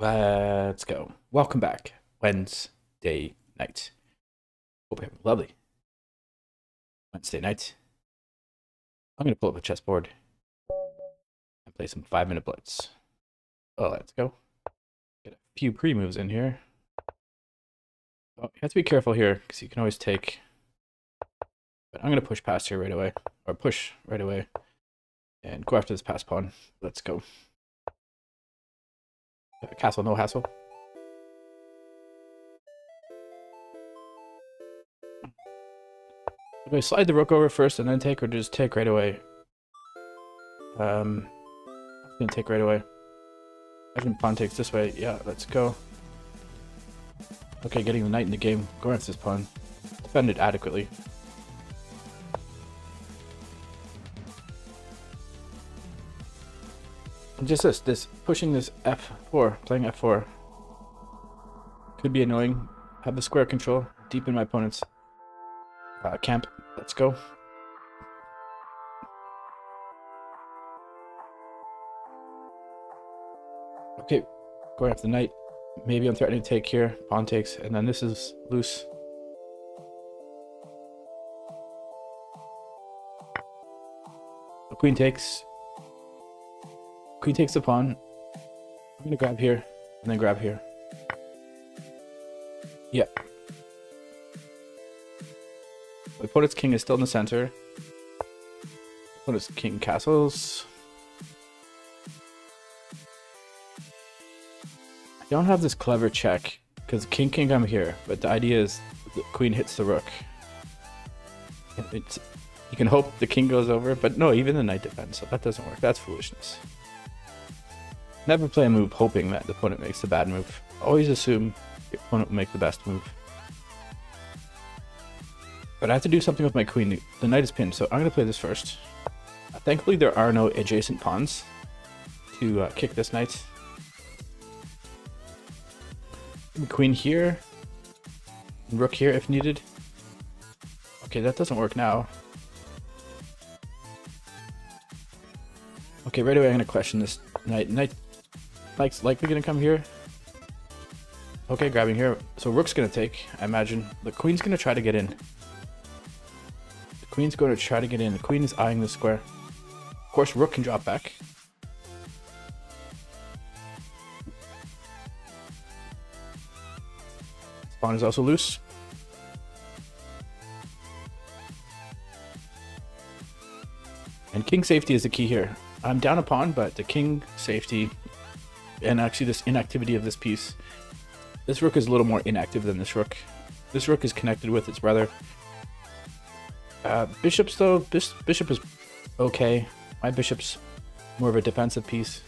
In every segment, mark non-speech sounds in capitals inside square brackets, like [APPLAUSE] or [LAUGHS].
Let's go. Welcome back. Wednesday night. Hope you have a lovely Wednesday night. I'm going to pull up a chessboard and play some five minute blitz. Oh, let's go. Get a few pre moves in here. Oh, you have to be careful here because you can always take. But I'm going to push past here right away, or push right away, and go after this pass pawn. Let's go. Castle, no hassle. Do I slide the rook over first and then take, or just take right away? Um, I'm gonna take right away. Imagine pawn takes this way. Yeah, let's go. Okay, getting the knight in the game. Going after this pawn. Defended adequately. Just this, this pushing this f4, playing f4, could be annoying. Have the square control, deepen my opponent's uh, camp. Let's go. Okay, going after the knight. Maybe I'm threatening to take here. Pawn takes, and then this is loose. The queen takes. Queen takes the pawn. I'm gonna grab here, and then grab here. Yeah. My opponent's king is still in the center. Opponent's king castles. I don't have this clever check, because king can come here, but the idea is the queen hits the rook. It's, you can hope the king goes over, but no, even the knight defends, so that doesn't work. That's foolishness. Never play a move hoping that the opponent makes the bad move. Always assume the opponent will make the best move. But I have to do something with my queen. The knight is pinned, so I'm going to play this first. Thankfully, there are no adjacent pawns to uh, kick this knight. Queen here. Rook here if needed. Okay, that doesn't work now. Okay, right away I'm going to question this knight. Knight Knight's likely to come here. Okay, grabbing here. So rook's to take, I imagine. The queen's to try to get in. The queen's to try to get in. The queen is eyeing the square. Of course, rook can drop back. Pawn is also loose. And king safety is the key here. I'm down a pawn, but the king safety and actually this inactivity of this piece. This rook is a little more inactive than this rook. This rook is connected with its brother. Uh, bishops though, bis bishop is okay. My bishop's more of a defensive piece.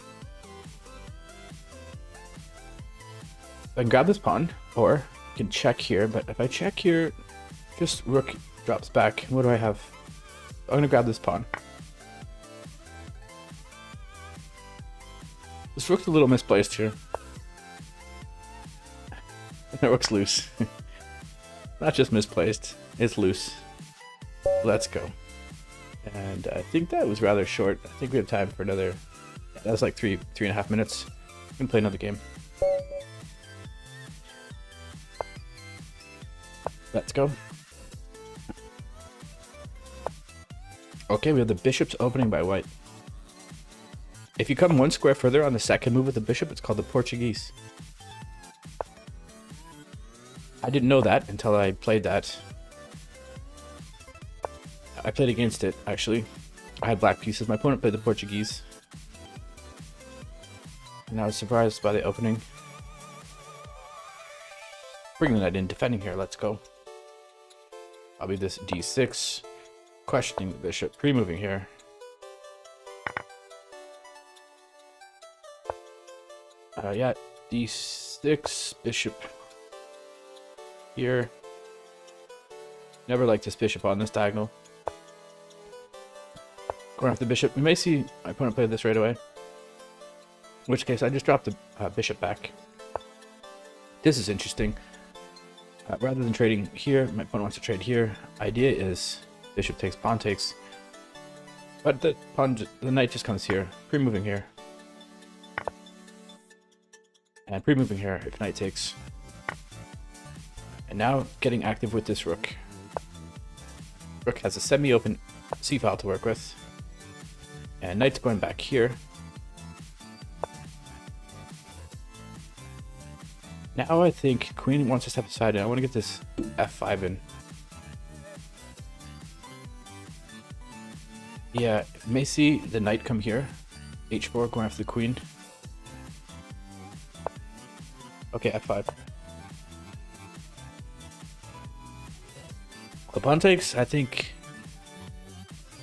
I can grab this pawn, or I can check here, but if I check here, just rook drops back. What do I have? I'm gonna grab this pawn. This rook's a little misplaced here. [LAUGHS] That rook's loose. [LAUGHS] Not just misplaced, it's loose. Let's go. And I think that was rather short. I think we have time for another... That was like three, three and a half minutes. We can play another game. Let's go. Okay, we have the bishops opening by white. If you come one square further on the second move with the bishop, it's called the Portuguese. I didn't know that until I played that. I played against it, actually. I had black pieces. My opponent played the Portuguese. And I was surprised by the opening. Bring the knight in, defending here. Let's go. I'll be this d6. Questioning the bishop. Pre-moving here. Uh, yeah, d6, bishop here. Never like this bishop on this diagonal. Going after the bishop. We may see my opponent play this right away. In which case, I just dropped the uh, bishop back. This is interesting. Uh, rather than trading here, my opponent wants to trade here. Idea is bishop takes, pawn takes. But the pawn, the knight just comes here, pre-moving here. And pre-moving here if knight takes. And now getting active with this rook. Rook has a semi-open c-file to work with. And knight's going back here. Now I think queen wants to step aside and I want to get this f5 in. Yeah, may see the knight come here. h4 going after the queen. Okay, f5. The pawn takes, I think.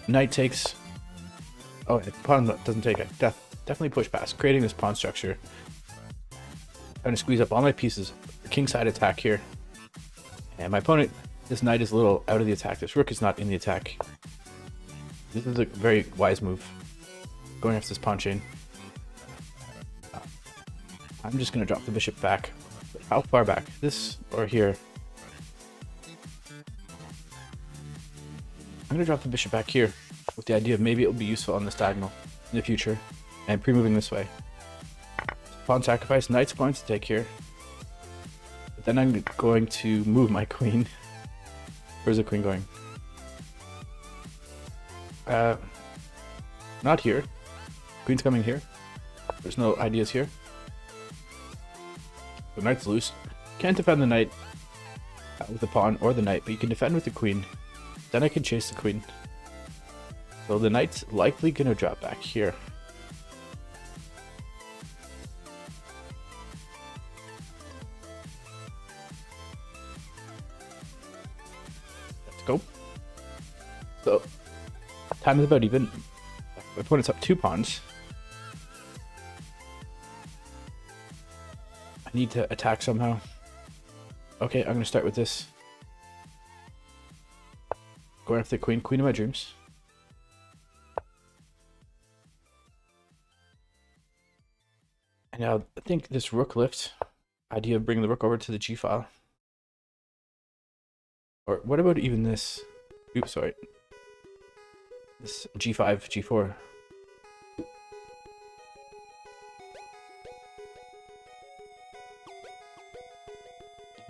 Knight takes. Oh, the pawn doesn't take. it. def definitely push past, creating this pawn structure. I'm to squeeze up all my pieces. King side attack here. And my opponent, this knight is a little out of the attack. This rook is not in the attack. This is a very wise move. Going after this pawn chain. I'm just going to drop the bishop back. How far back? This or here? I'm going to drop the bishop back here with the idea of maybe it will be useful on this diagonal in the future and pre-moving this way. Pawn sacrifice, knight's going to take here. But then I'm going to move my [LAUGHS] queen. Where's the queen going? Uh, not here. Queen's coming here. There's no ideas here. The knight's loose. Can't defend the knight with the pawn or the knight, but you can defend with the queen. Then I can chase the queen. So the knight's likely going to drop back here. Let's go. So, time is about even. My opponent's up two pawns. I need to attack somehow. Okay, I'm to start with this. Going after the queen, queen of my dreams. And now I think this rook lift idea of bringing the rook over to the g file. Or what about even this? Oops, sorry. This g5, g4.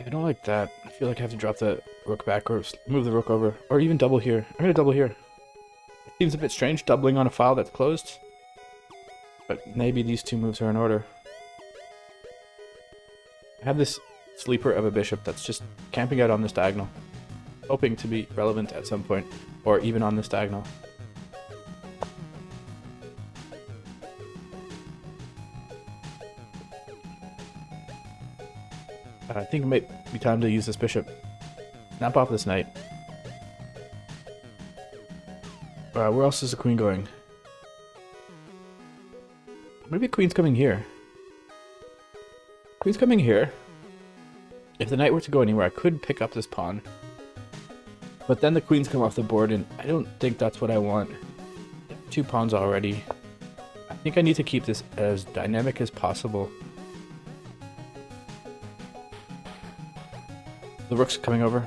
I don't like that. I feel like I have to drop the rook back or move the rook over. Or even double here. I'm to double here. It seems a bit strange, doubling on a file that's closed. But maybe these two moves are in order. I have this sleeper of a bishop that's just camping out on this diagonal. Hoping to be relevant at some point. Or even on this diagonal. I think it might be time to use this bishop. Snap off this knight. Uh, where else is the queen going? Maybe the queen's coming here. Queen's coming here. If the knight were to go anywhere, I could pick up this pawn. But then the queens come off the board, and I don't think that's what I want. Two pawns already. I think I need to keep this as dynamic as possible. The rook's coming over.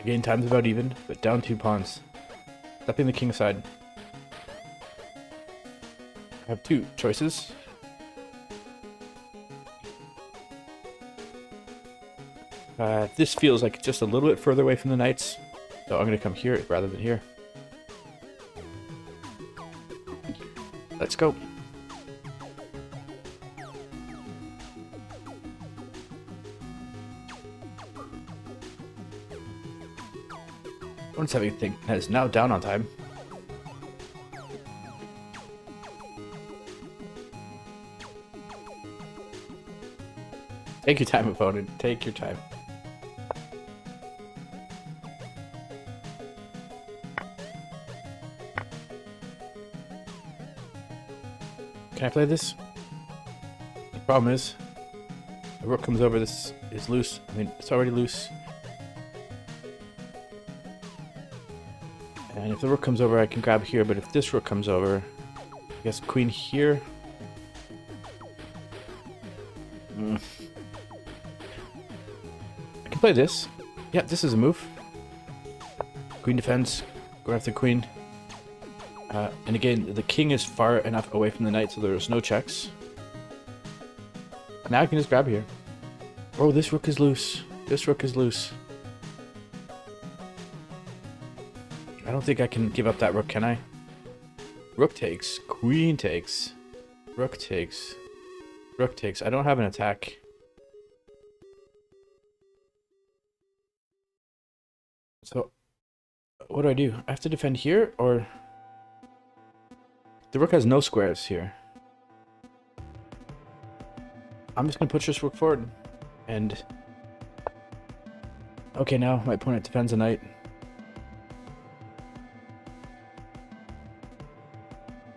Again, time's about even, but down two pawns. Stepping the king side. I have two choices. Uh, this feels like just a little bit further away from the knights, so I'm going to come here rather than here. Let's go. Anything that is now down on time. Take your time, opponent. Take your time. Can I play this? The problem is, the rook comes over, this is loose. I mean, it's already loose. And if the rook comes over, I can grab here, but if this rook comes over, I guess queen here. Mm. I can play this. Yeah, this is a move. Queen defends. Go after the queen. Uh, and again, the king is far enough away from the knight, so there's no checks. Now I can just grab here. Oh, this rook is loose. This rook is loose. I don't think I can give up that rook, can I? Rook takes. Queen takes. Rook takes. Rook takes. I don't have an attack. So, what do I do? I have to defend here, or... The rook has no squares here. I'm just going to push this rook forward. And... Okay, now my opponent defends a knight.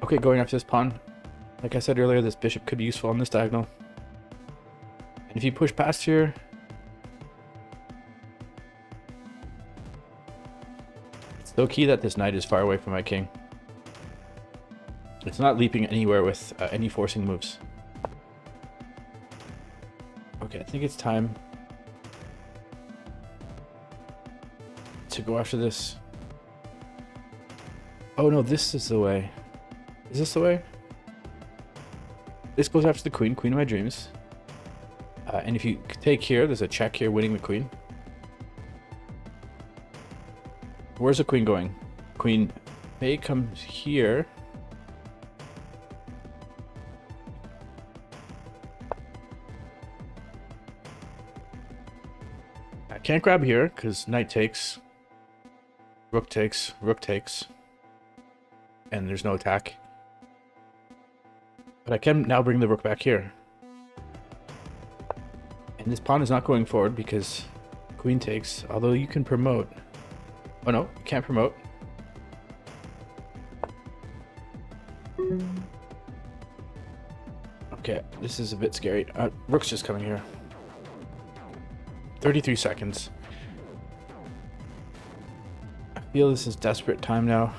Okay, going after this pawn. Like I said earlier, this bishop could be useful on this diagonal. And if you push past here... It's so key that this knight is far away from my king. It's not leaping anywhere with uh, any forcing moves. Okay, I think it's time to go after this. Oh no, this is the way. Is this the way? This goes after the queen, queen of my dreams. Uh, and if you take here, there's a check here winning the queen. Where's the queen going? Queen may come here. I can't grab here because knight takes. Rook takes, rook takes. And there's no attack. But I can now bring the rook back here. And this pawn is not going forward because queen takes, although you can promote. Oh no, you can't promote. Okay, this is a bit scary. Uh, rook's just coming here. 33 seconds. I feel this is desperate time now.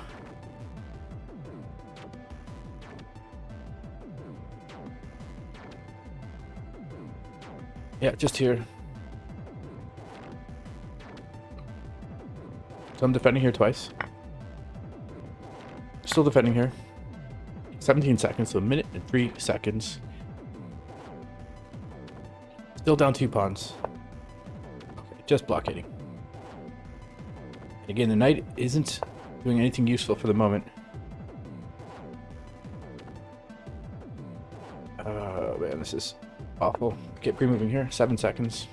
Yeah, just here. So I'm defending here twice. Still defending here. 17 seconds, so a minute and three seconds. Still down two pawns. Just blockading. Again, the knight isn't doing anything useful for the moment. Oh man, this is awful. Get pre-moving here. Seven seconds.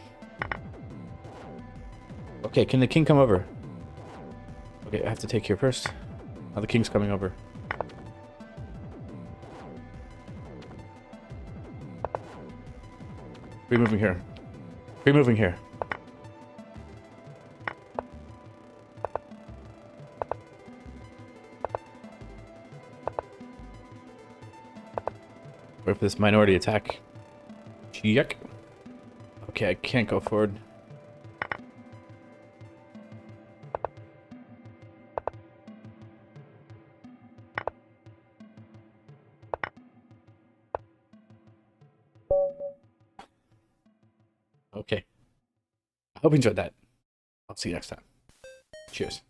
Okay, can the king come over? Okay, I have to take here first. Now the king's coming over. Pre-moving here. Pre-moving here. Wait for this minority attack. Check. Okay, I can't go forward. Okay. I hope you enjoyed that. I'll see you next time. Cheers.